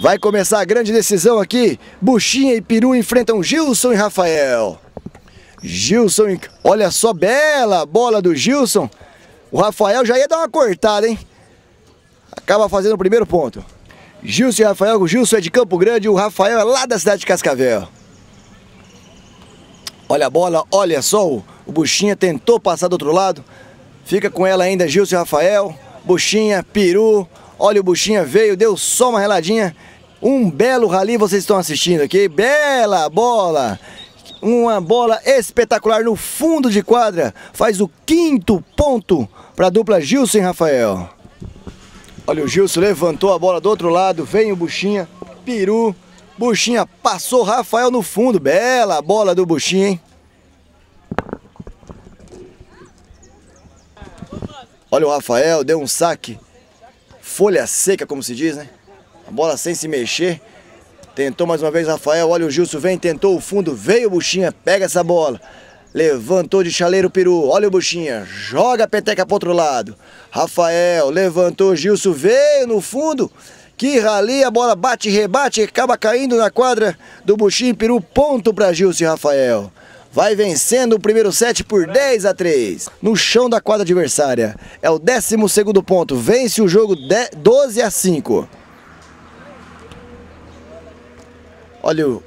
Vai começar a grande decisão aqui. Buchinha e Peru enfrentam Gilson e Rafael. Gilson, olha só, bela bola do Gilson. O Rafael já ia dar uma cortada, hein? Acaba fazendo o primeiro ponto. Gilson e Rafael, o Gilson é de Campo Grande o Rafael é lá da cidade de Cascavel. Olha a bola, olha só, o, Buchinha tentou passar do outro lado. Fica com ela ainda Gilson e Rafael. Buchinha, Peru. Olha o Buchinha veio, deu só uma reladinha. Um belo rally vocês estão assistindo aqui. Bela bola. Uma bola espetacular no fundo de quadra. Faz o quinto ponto para a dupla Gilson e Rafael. Olha o Gilson levantou a bola do outro lado, vem o Buchinha, Peru, Buchinha passou Rafael no fundo, bela bola do Buchinha, hein? Olha o Rafael, deu um saque, folha seca como se diz, né? A bola sem se mexer, tentou mais uma vez Rafael, olha o Gilson, vem, tentou o fundo, veio o Buchinha, pega essa bola. Levantou de chaleiro o peru. Olha o buchinha. Joga a peteca pro outro lado. Rafael levantou. Gilson veio no fundo. Que rali, a bola bate rebate. Acaba caindo na quadra do buchinho peru. Ponto para Gilson e Rafael. Vai vencendo o primeiro set por 10 a 3. No chão da quadra adversária. É o 12 segundo ponto. Vence o jogo 12 a 5. Olha o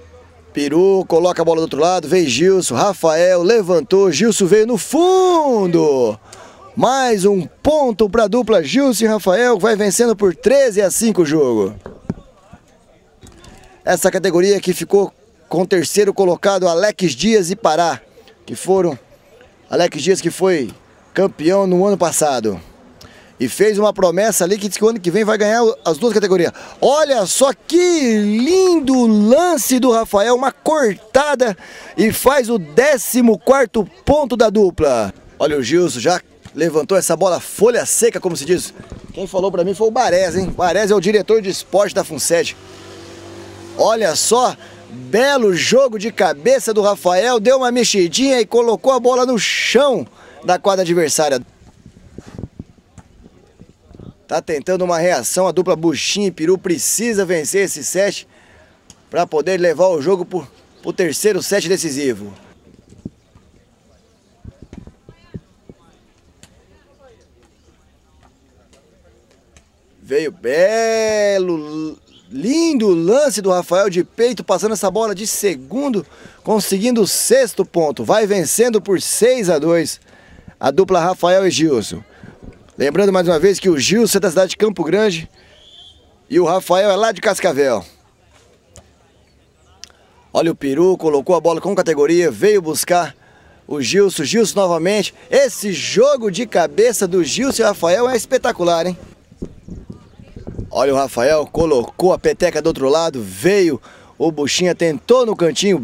Peru coloca a bola do outro lado, veio Gilson, Rafael levantou, Gilson veio no fundo. Mais um ponto para a dupla Gilson e Rafael, vai vencendo por 13 a 5 o jogo. Essa categoria que ficou com o terceiro colocado, Alex Dias e Pará, que foram Alex Dias que foi campeão no ano passado e fez uma promessa ali que diz que o ano que vem vai ganhar as duas categorias. Olha só que lindo lance do Rafael, uma cortada e faz o 14 ponto da dupla. Olha o Gilson já levantou essa bola folha seca, como se diz. Quem falou para mim foi o Barés, hein? Barés é o diretor de esporte da FUNSED. Olha só, belo jogo de cabeça do Rafael, deu uma mexidinha e colocou a bola no chão da quadra adversária. Tá tentando uma reação, a dupla Buchinha e Peru precisa vencer esse set para poder levar o jogo para o terceiro set decisivo. Veio belo, lindo lance do Rafael de peito, passando essa bola de segundo, conseguindo o sexto ponto. Vai vencendo por 6 a 2 a dupla Rafael e Gilson. Lembrando mais uma vez que o Gilson é da cidade de Campo Grande e o Rafael é lá de Cascavel. Olha o Peru, colocou a bola com categoria, veio buscar o Gilson, Gilson novamente. Esse jogo de cabeça do Gilson e Rafael é espetacular, hein? Olha o Rafael, colocou a peteca do outro lado, veio o Buchinha, tentou no cantinho,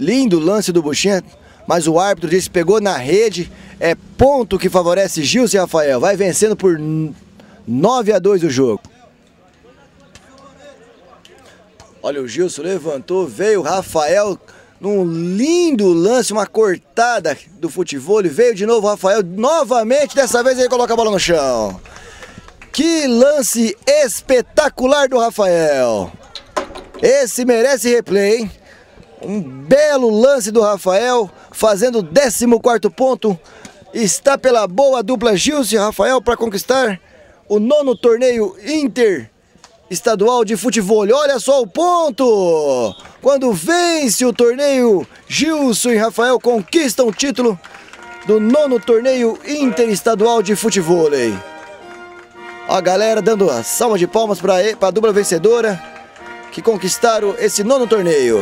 lindo lance do Buchinha, mas o árbitro disse pegou na rede, é ponto que favorece Gilson e Rafael, vai vencendo por 9 a 2 o jogo. Olha o Gilson levantou, veio o Rafael num lindo lance, uma cortada do futebol, veio de novo o Rafael, novamente, dessa vez ele coloca a bola no chão. Que lance espetacular do Rafael. Esse merece replay, hein? Um belo lance do Rafael, fazendo o 14 ponto. Está pela boa dupla Gilson e Rafael para conquistar o nono torneio Inter estadual de futebol. Olha só o ponto! Quando vence o torneio, Gilson e Rafael conquistam o título do nono torneio interestadual de futebol. A galera dando a salva de palmas para a dupla vencedora que conquistaram esse nono torneio.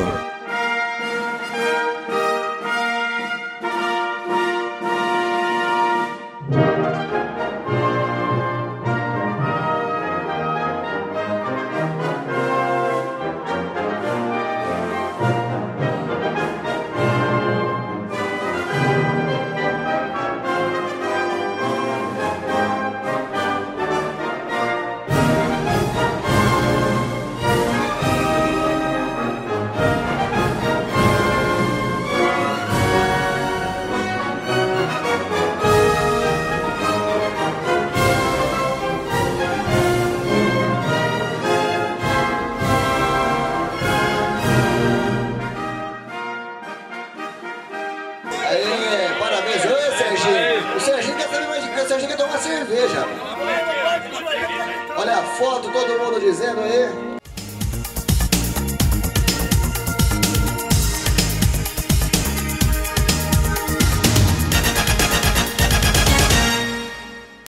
Aê, parabéns. Oi, Serginho. O Serginho quer saber mais de que o Serginho quer tomar cerveja. Olha a foto, todo mundo dizendo aí.